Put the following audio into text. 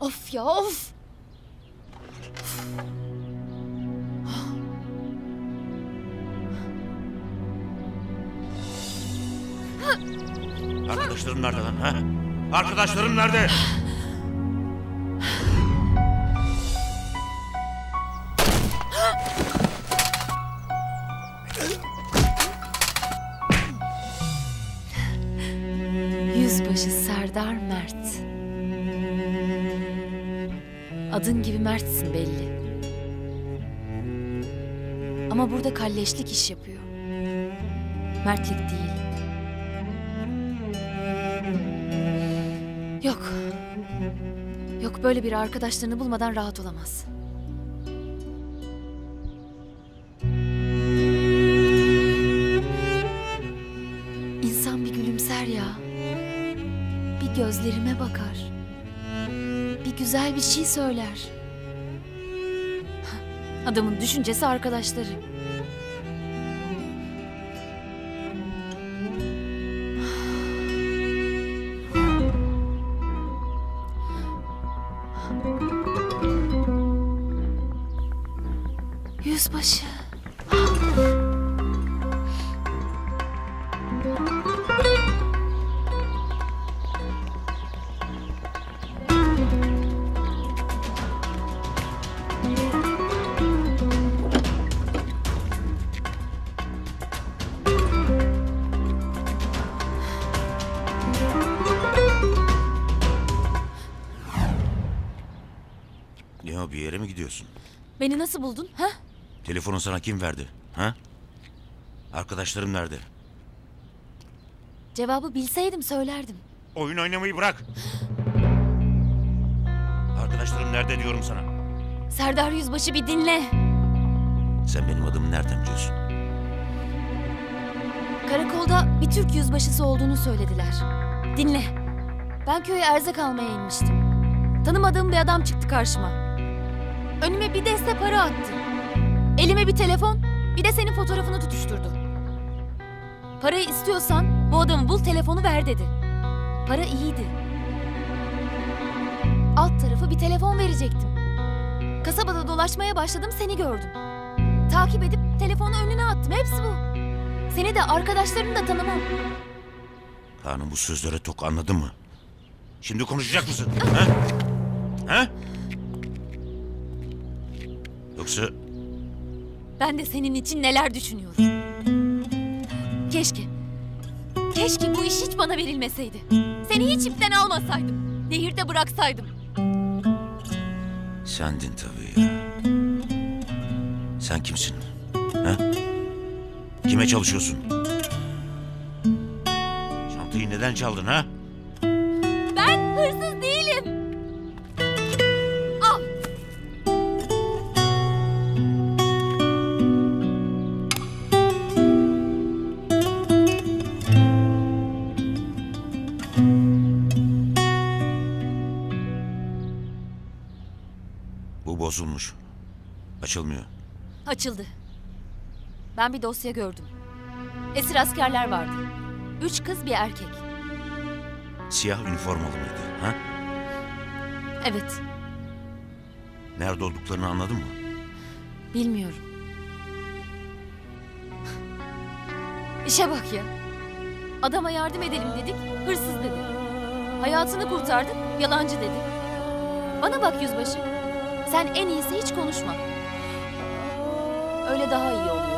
Of ya of. Arkadaşlarım nerede lan ha? Arkadaşlarım nerede? Yüzbaşı Serdar Mert. Adın gibi Mert'sin belli. Ama burada kalleşlik iş yapıyor. Mertlik değil. Yok. Yok böyle bir arkadaşlarını bulmadan rahat olamaz. İnsan bir gülümser ya. Bir gözlerime bakar. Bir güzel bir şey söyler. Adamın düşüncesi arkadaşları. Yüzbaşı. Ya bir yere mi gidiyorsun? Beni nasıl buldun? Ha? Telefonu sana kim verdi? Ha? Arkadaşlarım nerede? Cevabı bilseydim söylerdim. Oyun oynamayı bırak. Arkadaşlarım nerede diyorum sana. Serdar Yüzbaşı bir dinle. Sen benim adımı nereden biliyorsun? Karakolda bir Türk yüzbaşısı olduğunu söylediler. Dinle. Ben köye erzak almaya inmiştim. Tanımadığım bir adam çıktı karşıma. Önüme bir deste para attı. Elime bir telefon, bir de senin fotoğrafını tutuşturdu. Parayı istiyorsan bu adamı bul telefonu ver dedi. Para iyiydi. Alt tarafı bir telefon verecektim. Kasabada dolaşmaya başladım seni gördüm. Takip edip telefonu önüne attım. Hepsi bu. Seni de arkadaşlarını da tanımam. Kaan'ın bu sözlere tok anladın mı? Şimdi konuşacak mısın? Ha? Ha? Yoksa Ben de senin için neler düşünüyorum. Keşke. Keşke bu iş hiç bana verilmeseydi. Seni hiç ipten almasaydım. Nehirde bıraksaydım. sendin tabii ya. Sen kimsin? Ha? Kime çalışıyorsun? Çantayı neden çaldın ha? Bozulmuş. Açılmıyor. Açıldı. Ben bir dosya gördüm. Esir askerler vardı. Üç kız bir erkek. Siyah üniformalı mıydı? Ha? Evet. Nerede olduklarını anladın mı? Bilmiyorum. İşe bak ya. Adama yardım edelim dedik, hırsız dedi. Hayatını kurtardık, yalancı dedi. Bana bak yüzbaşı. Sen en iyisi hiç konuşma. Öyle daha iyi oluyor.